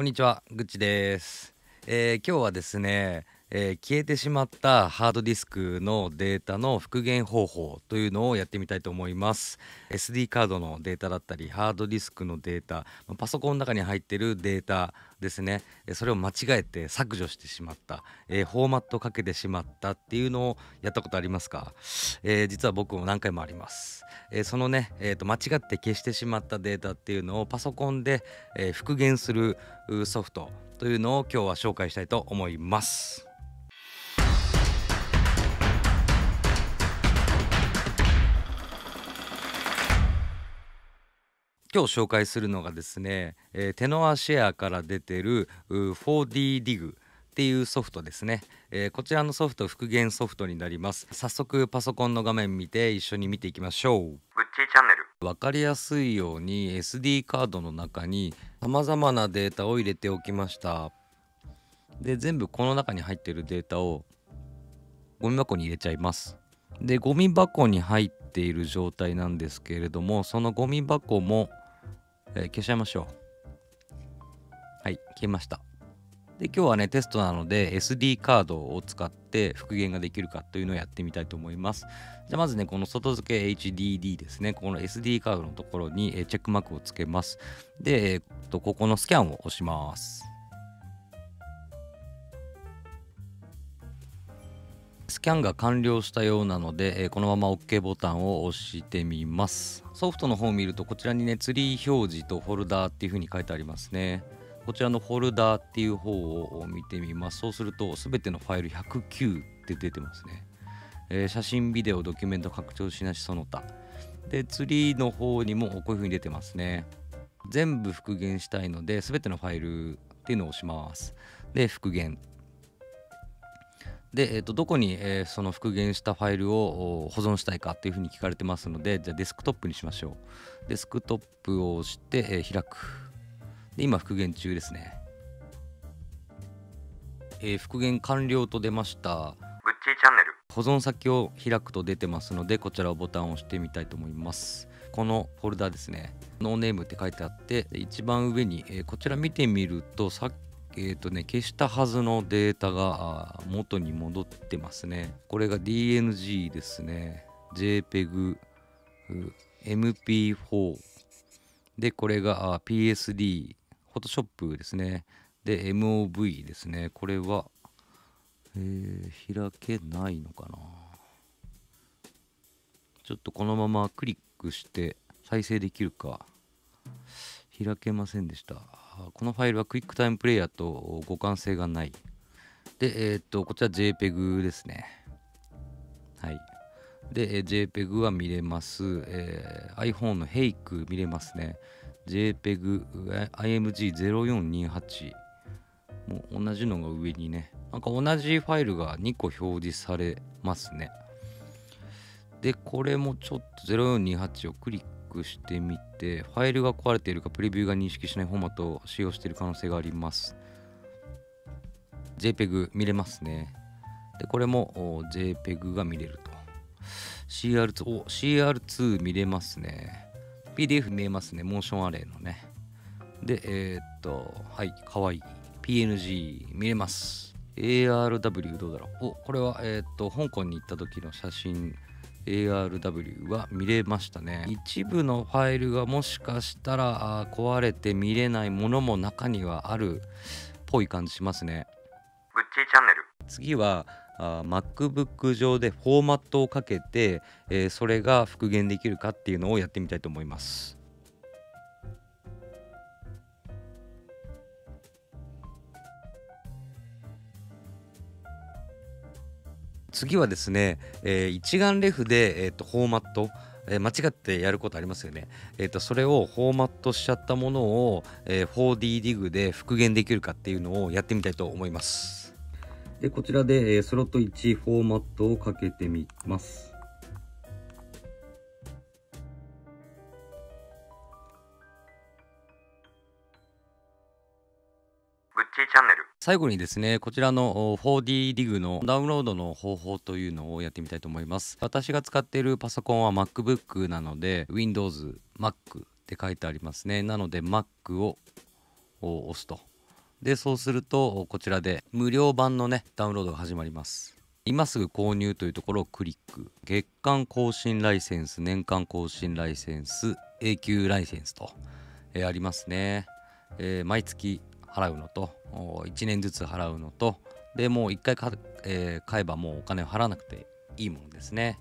こんにちは、ぐっちです。えー今日はですね、えー消えてしまったハードディスクのデータの復元方法というのをやってみたいと思います。SD カードのデータだったり、ハードディスクのデータ、パソコンの中に入ってるデータですね、えーそれを間違えて削除してしまった、えーフォーマットかけてしまったっていうのをやったことありますか、えー実は僕も何回もあります。えーそのね、えーと間違って消してしまったデータっていうのをパソコンで、えー復元するソフトというのを今日は紹介したいと思います。今日紹介するのがですね、えーテノアシェアから出てるう 4D ディグっていうソフトですね、えーこちらのソフト復元ソフトになります。早速パソコンの画面見て一緒に見ていきましょう。グッチーチャンネル。分かりやすいように SD カードの中にさまざまなデータを入れておきました。で全部この中に入ってるデータをゴミ箱に入れちゃいます。でゴミ箱に入っている状態なんですけれどもそのゴミ箱も、えー消しちゃいましょう。はい消えました。で今日はねテストなので SD カードを使って復元ができるかというのをやってみたいと思います。じゃあまずねこの外付け HDD ですね。ここの SD カードのところにチェックマークをつけます。で、えーっとここのスキャンを押します。スキャンが完了したようなので、えーこのまま OK ボタンを押してみます。ソフトの方を見るとこちらにねツリー表示とフォルダーっていう風に書いてありますね。こちらのフォルダーっていう方を見てみます。そうすると全てのファイル109って出てますね、えー写真ビデオドキュメント拡張しなしその他。でツリーの方にもこういう風に出てますね。全部復元したいので全てのファイルっていうのを押します。で復元。で、えー、とどこに、えーその復元したファイルをお保存したいかっていうふうに聞かれてますのでじゃあデスクトップにしましょう。デスクトップを押して、えー開く。で今復元中ですね、えー復元完了と出ました。グッチーチャンネル。保存先を開くと出てますのでこちらをボタンを押してみたいと思います。このフォルダですね。ノーネームって書いてあってで一番上に、えーこちら見てみるとさっえーとね、消したはずのデータが元に戻ってますね。これが DNG ですね。JPEG、MP4。で、これが PSD、Photoshop ですね。で、MOV ですね。これは、えー開けないのかなちょっとこのままクリックして再生できるか開けませんでしたこのファイルはクイックタイムプレイヤーと互換性がない。でえーっとこちら JPEG ですね。はい。で、JPEG は見れます、えー iPhone の Hake 見れますね。JPEG、IMG0428 もう同じのが上にね。なんか同じファイルが2個表示されますね。でこれもちょっと0428をクリッククしてみてファイルが壊れているかプレビューが認識しないフォーマットを使用している可能性があります。JPEG 見れますね。でこれも JPEG が見れると。CR2 お CR2 見れますね。PDF 見えますね。モーションアレイのね。でえーっとはいかわい。い PNG 見れます。ARW どうだろう。おこれはえーっと香港に行った時の写真 ARW は見れましたね。一部のファイルがもしかしたら壊れて見れないものも中にはあるっぽい感じしますね。グッチーチャンネル。次はあー MacBook 上でフォーマットをかけて、えーそれが復元できるかっていうのをやってみたいと思います次はですね、えー一眼レフで、えーとフォーマットえ間違ってやることありますよね。えー、とそれをフォーマットしちゃったものを、えー 4D ディグで復元できるかっていうのをやってみたいと思います。で、こちらで、えースロット1フォーマットをかけてみます。最後にですねこちらの 4D リグのダウンロードの方法というのをやってみたいと思います。私が使っているパソコンは MacBook なので Windows、Mac って書いてありますね。なので Mac を押すと。でそうするとこちらで無料版のねダウンロードが始まります。今すぐ購入というところをクリック。月間更新ライセンス年間更新ライセンス永久ライセンスと、えーありますね、えー毎月払うのと1年ずつ払うのとでもう1回か、えー買えばもうお金を払わなくていいものですね。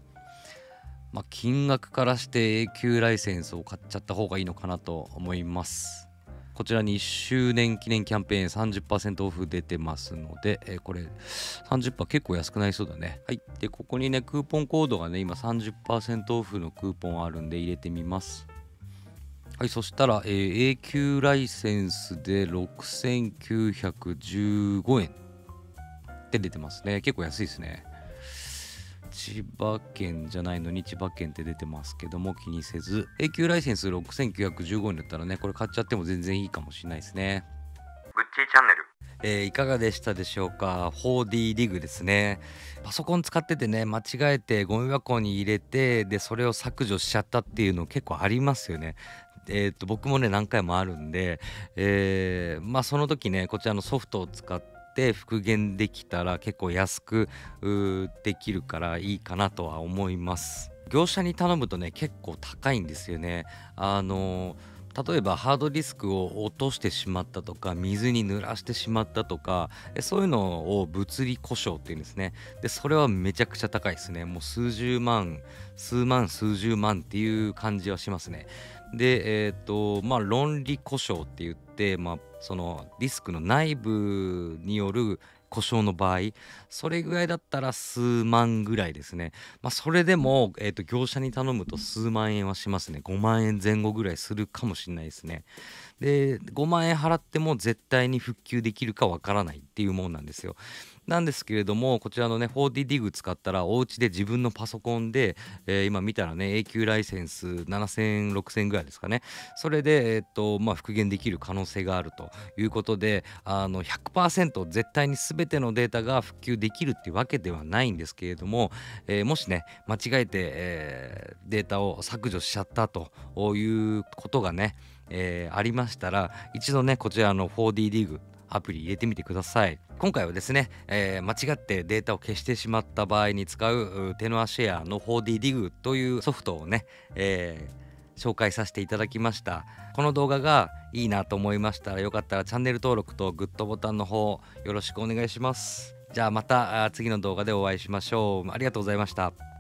まあ、金額からして永久ライセンスを買っちゃった方がいいのかなと思います。こちらに1周年記念キャンペーン30%オフ出てますので、えーこれ30%結構安くなりそうだね。はい。でここにねクーポンコードがね今30%オフのクーポンあるんで入れてみます。はいそしたら、えー永久ライセンスで6915円って出てますね。結構安いですね。千葉県じゃないのに千葉県って出てますけども気にせず。永久ライセンス6915円だったらねこれ買っちゃっても全然いいかもしれないですね。グッチーチャンネル。えーいかがでしたでしょうか？4D リグですね。パソコン使っててね間違えてゴミ箱に入れてでそれを削除しちゃったっていうの結構ありますよねえー、と僕もね何回もあるんで、えーまあその時ねこちらのソフトを使って復元できたら結構安くできるからいいかなとは思います。業者に頼むとね結構高いんですよね。あの例えばハードディスクを落としてしまったとか水に濡らしてしまったとかそういうのを物理故障っていうんですね。でそれはめちゃくちゃ高いですね。もう数十万数万数十万っていう感じはしますね。でえっ、とまあ論理故障って言ってまあそのディスクの内部による故障の場合それぐらいだったら数万ぐらいですね。まあそれでも、えー、と業者に頼むと数万円はしますね。5万円前後ぐらいするかもしれないですね。で5万円払っても絶対に復旧できるかわからないっていうもんなんですよなんですけれどもこちらのね 4D ディグ使ったらお家で自分のパソコンで、えー今見たらね永久ライセンス7000、6000ぐらいですかね。それで、えっとまあ、復元できる可能性があるということであの100%絶対に全てのデータが復旧できるっていうわけではないんですけれども、えーもしね間違えて、えーデータを削除しちゃったということがね、えーありましたら一度ねこちらの 4D リグアプリ入れてみてください。今回はですね、えー間違ってデータを消してしまった場合に使ううテノアシェアの 4D リグというソフトをね、えー紹介させていただきました。この動画がいいなと思いましたらよかったらチャンネル登録とグッドボタンの方よろしくお願いします。じゃあまた次の動画でお会いしましょう。ありがとうございました。